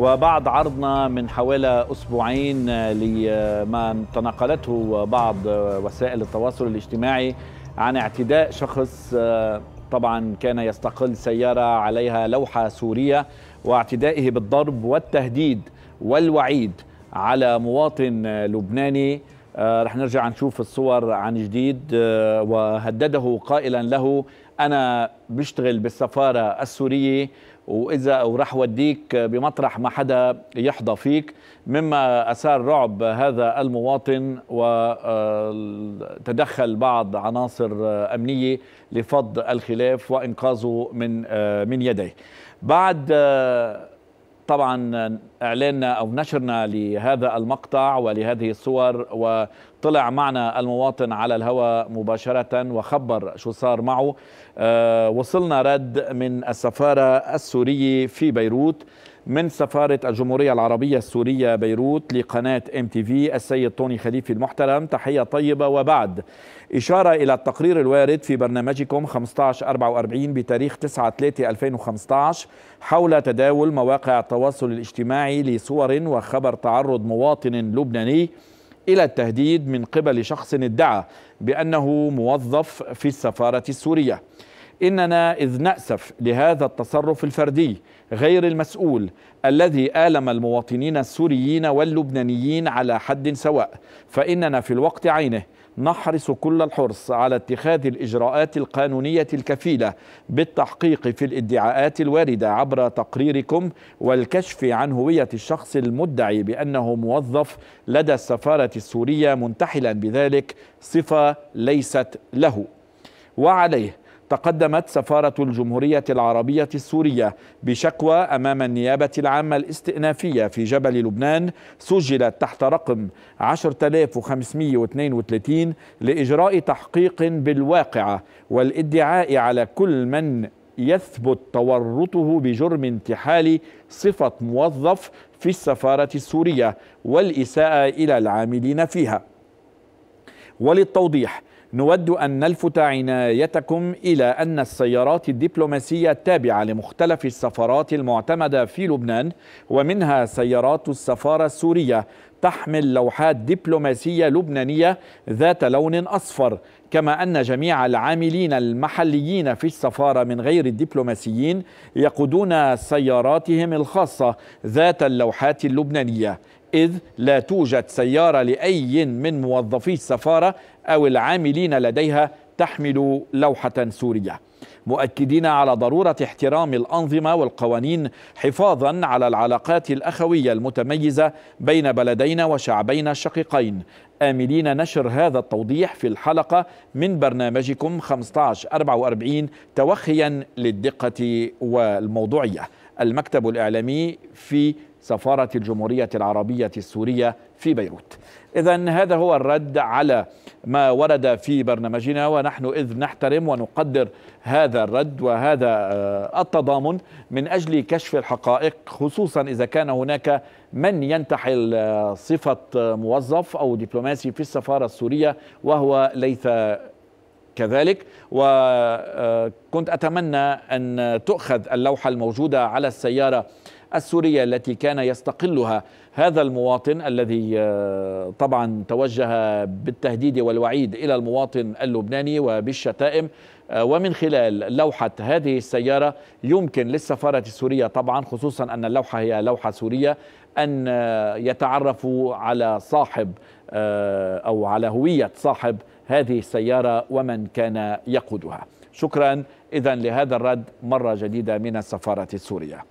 وبعد عرضنا من حوالي أسبوعين لما تناقلته بعض وسائل التواصل الاجتماعي عن اعتداء شخص طبعا كان يستقل سيارة عليها لوحة سورية واعتدائه بالضرب والتهديد والوعيد على مواطن لبناني. رح نرجع نشوف الصور عن جديد وهدده قائلا له أنا بشتغل بالسفارة السورية وإذا ورح وديك بمطرح ما حدا يحظى فيك مما اثار رعب هذا المواطن وتدخل بعض عناصر أمنية لفض الخلاف وإنقاذه من من يديه. بعد طبعا إعلاننا أو نشرنا لهذا المقطع ولهذه الصور وطلع معنا المواطن على الهواء مباشرة وخبر شو صار معه. أه وصلنا رد من السفارة السورية في بيروت. من سفارة الجمهورية العربية السورية بيروت لقناة ام تي في السيد طوني خليفي المحترم تحية طيبة وبعد. إشارة إلى التقرير الوارد في برنامجكم 1544 بتاريخ 9 3 2015 حول تداول مواقع التواصل الاجتماعي لصور وخبر تعرض مواطن لبناني إلى التهديد من قبل شخص ادعى بأنه موظف في السفارة السورية. إننا إذ نأسف لهذا التصرف الفردي غير المسؤول الذي آلم المواطنين السوريين واللبنانيين على حد سواء. فإننا في الوقت عينه نحرص كل الحرص على اتخاذ الإجراءات القانونية الكفيلة بالتحقيق في الادعاءات الواردة عبر تقريركم والكشف عن هوية الشخص المدعي بأنه موظف لدى السفارة السورية منتحلا بذلك صفة ليست له. وعليه تقدمت سفارة الجمهورية العربية السورية بشكوى أمام النيابة العامة الاستئنافية في جبل لبنان سجلت تحت رقم 10532 لإجراء تحقيق بالواقعة والادعاء على كل من يثبت تورطه بجرم انتحال صفة موظف في السفارة السورية والإساءة إلى العاملين فيها. وللتوضيح نود أن نلفت عنايتكم إلى أن السيارات الدبلوماسية التابعة لمختلف السفارات المعتمدة في لبنان ومنها سيارات السفارة السورية تحمل لوحات دبلوماسية لبنانية ذات لون أصفر كما أن جميع العاملين المحليين في السفارة من غير الدبلوماسيين يقودون سياراتهم الخاصة ذات اللوحات اللبنانية إذ لا توجد سيارة لأي من موظفي السفارة أو العاملين لديها تحمل لوحة سورية. مؤكدين على ضرورة احترام الأنظمة والقوانين حفاظا على العلاقات الأخوية المتميزة بين بلدينا وشعبينا الشقيقين آملين نشر هذا التوضيح في الحلقة من برنامجكم 1544 توخيا للدقة والموضوعية. المكتب الإعلامي في سفارة الجمهورية العربية السورية في بيروت. إذا هذا هو الرد على ما ورد في برنامجنا ونحن إذ نحترم ونقدر هذا الرد وهذا التضامن من أجل كشف الحقائق خصوصا إذا كان هناك من ينتحل صفة موظف أو دبلوماسي في السفارة السورية وهو ليس كذلك. وكنت أتمنى أن تؤخذ اللوحة الموجودة على السيارة السورية التي كان يستقلها هذا المواطن الذي طبعا توجه بالتهديد والوعيد إلى المواطن اللبناني وبالشتائم ومن خلال لوحة هذه السيارة يمكن للسفارة السورية طبعا خصوصا أن اللوحة هي لوحة سورية أن يتعرفوا على صاحب أو على هوية صاحب هذه السيارة ومن كان يقودها. شكرا. إذا لهذا الرد مرة جديدة من السفارة السورية.